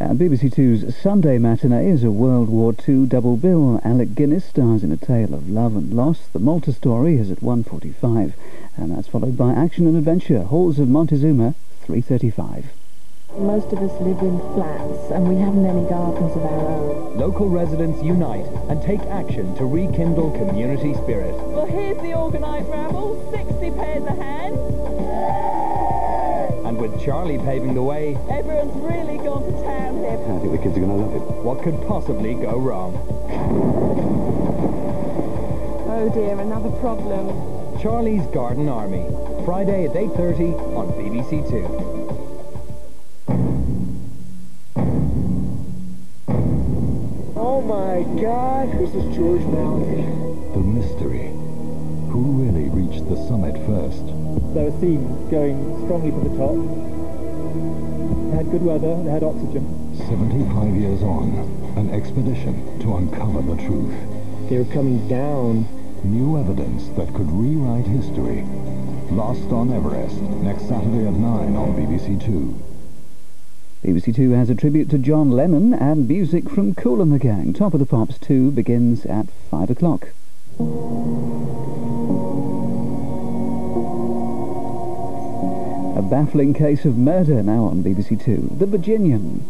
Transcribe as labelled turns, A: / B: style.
A: And BBC Two's Sunday matinee is a World War II double bill. Alec Guinness stars in A Tale of Love and Loss. The Malta Story is at 1.45. And that's followed by Action and Adventure, Halls of Montezuma, 3.35.
B: Most of us live in flats and we haven't any gardens of our own.
C: Local residents unite and take action to rekindle community spirit.
D: Well, here's the organised ramble, 60 pairs of hands.
C: And with Charlie paving the way,
D: everyone's really gone to town here.
E: I think the kids are going to love it.
C: What could possibly go wrong?
B: Oh dear, another problem.
C: Charlie's Garden Army, Friday at 8.30 on BBC Two.
F: Oh my God! This is George Mallory.
G: The mystery. Who really reached the summit first?
H: There were scenes going strongly to the top. They had good weather, they had oxygen.
G: 75 years on, an expedition to uncover the truth.
F: They were coming down.
G: New evidence that could rewrite history. Lost on Everest, next Saturday at 9 on BBC Two.
A: BBC Two has a tribute to John Lennon and music from Kool and the Gang. Top of the Pops 2 begins at 5 o'clock. baffling case of murder now on BBC Two, The Virginian.